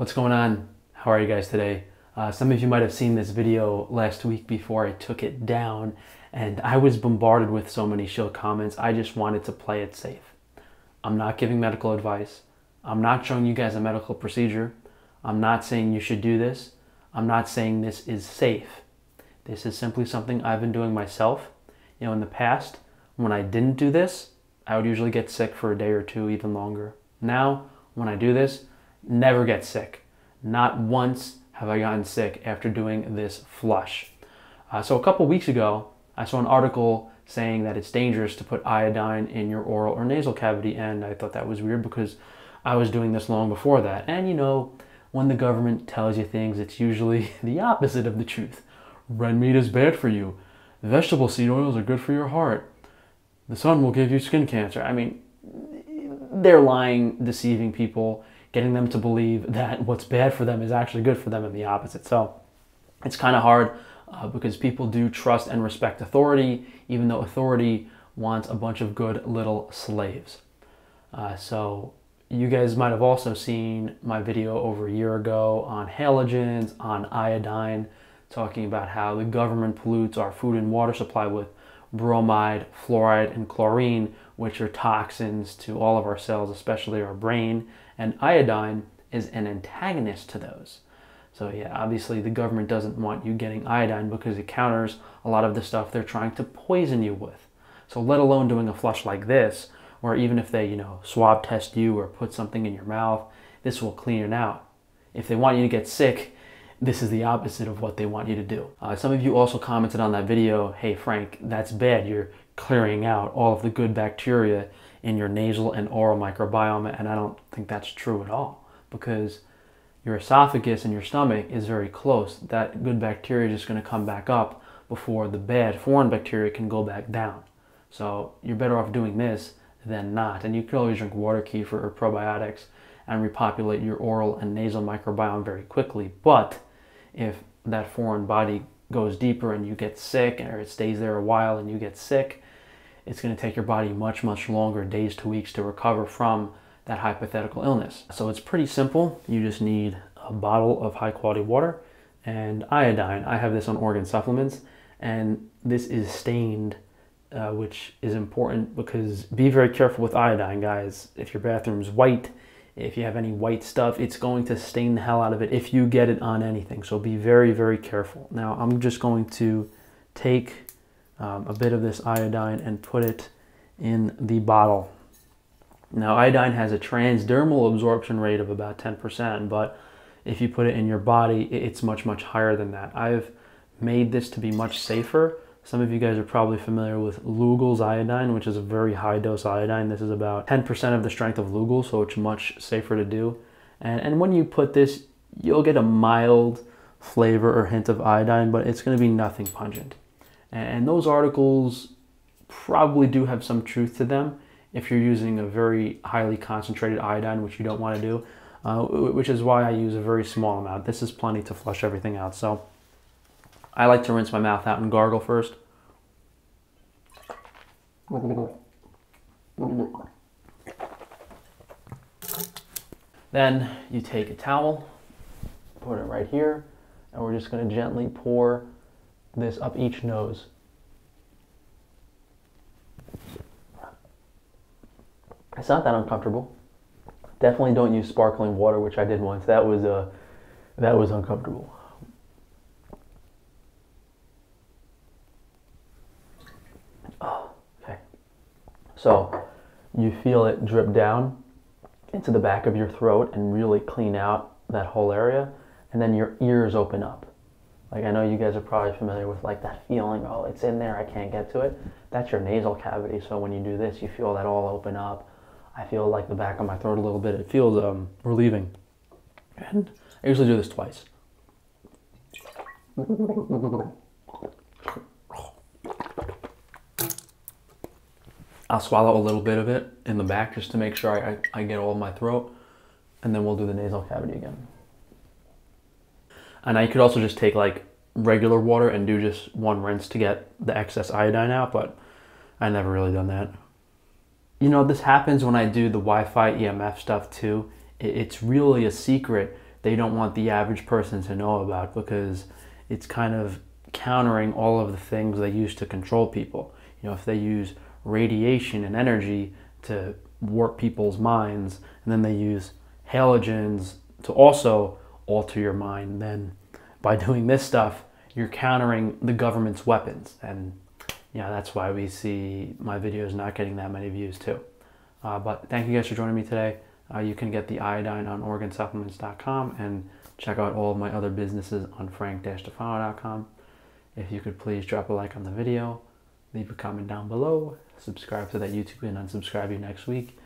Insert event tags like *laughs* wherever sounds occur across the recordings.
What's going on? How are you guys today? Uh, some of you might have seen this video last week before I took it down, and I was bombarded with so many shill comments. I just wanted to play it safe. I'm not giving medical advice. I'm not showing you guys a medical procedure. I'm not saying you should do this. I'm not saying this is safe. This is simply something I've been doing myself. You know, in the past, when I didn't do this, I would usually get sick for a day or two, even longer. Now, when I do this, never get sick. Not once have I gotten sick after doing this flush. Uh, so a couple weeks ago, I saw an article saying that it's dangerous to put iodine in your oral or nasal cavity, and I thought that was weird because I was doing this long before that. And you know, when the government tells you things, it's usually *laughs* the opposite of the truth. Red meat is bad for you. Vegetable seed oils are good for your heart. The sun will give you skin cancer. I mean, they're lying, deceiving people, getting them to believe that what's bad for them is actually good for them and the opposite. So it's kind of hard uh, because people do trust and respect authority, even though authority wants a bunch of good little slaves. Uh, so you guys might have also seen my video over a year ago on halogens, on iodine, talking about how the government pollutes our food and water supply with bromide, fluoride, and chlorine, which are toxins to all of our cells, especially our brain. And iodine is an antagonist to those. So yeah, obviously the government doesn't want you getting iodine because it counters a lot of the stuff they're trying to poison you with. So let alone doing a flush like this, or even if they, you know, swab test you or put something in your mouth, this will clean it out. If they want you to get sick, this is the opposite of what they want you to do. Uh, some of you also commented on that video, hey Frank, that's bad. You're clearing out all of the good bacteria in your nasal and oral microbiome, and I don't think that's true at all because your esophagus and your stomach is very close. That good bacteria is just going to come back up before the bad foreign bacteria can go back down. So you're better off doing this than not. And you can always drink water kefir or probiotics and repopulate your oral and nasal microbiome very quickly. But if that foreign body goes deeper and you get sick or it stays there a while and you get sick, it's going to take your body much, much longer, days to weeks, to recover from that hypothetical illness. So it's pretty simple. You just need a bottle of high quality water and iodine. I have this on organ supplements and this is stained, uh, which is important because be very careful with iodine, guys. If your bathroom's white, if you have any white stuff, it's going to stain the hell out of it if you get it on anything. So be very, very careful. Now I'm just going to take um, a bit of this iodine and put it in the bottle. Now iodine has a transdermal absorption rate of about 10%, but if you put it in your body, it's much, much higher than that. I've made this to be much safer some of you guys are probably familiar with Lugol's iodine, which is a very high dose iodine. This is about 10% of the strength of Lugol, so it's much safer to do. And, and when you put this, you'll get a mild flavor or hint of iodine, but it's going to be nothing pungent. And those articles probably do have some truth to them if you're using a very highly concentrated iodine, which you don't want to do, uh, which is why I use a very small amount. This is plenty to flush everything out. So I like to rinse my mouth out and gargle first. Then you take a towel, put it right here, and we're just going to gently pour this up each nose. It's not that uncomfortable. Definitely don't use sparkling water, which I did once. That was uh, that was uncomfortable. So you feel it drip down into the back of your throat and really clean out that whole area. And then your ears open up. Like I know you guys are probably familiar with like that feeling, oh, it's in there, I can't get to it. That's your nasal cavity. So when you do this, you feel that all open up. I feel like the back of my throat a little bit. It feels um, relieving. And I usually do this twice. I'll swallow a little bit of it in the back just to make sure I, I, I get all of my throat. And then we'll do the nasal cavity again. And I could also just take like regular water and do just one rinse to get the excess iodine out, but I never really done that. You know, this happens when I do the Wi-Fi EMF stuff too. It's really a secret they don't want the average person to know about because it's kind of countering all of the things they use to control people. You know, if they use radiation and energy to warp people's minds, and then they use halogens to also alter your mind, then by doing this stuff, you're countering the government's weapons. And yeah, that's why we see my videos not getting that many views too. Uh, but thank you guys for joining me today. Uh, you can get the iodine on organsupplements.com and check out all of my other businesses on frank-tufano.com. If you could please drop a like on the video, leave a comment down below, subscribe to that YouTube and unsubscribe you next week,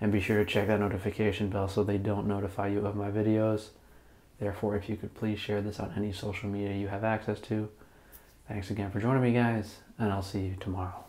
and be sure to check that notification bell so they don't notify you of my videos. Therefore, if you could please share this on any social media you have access to. Thanks again for joining me, guys, and I'll see you tomorrow.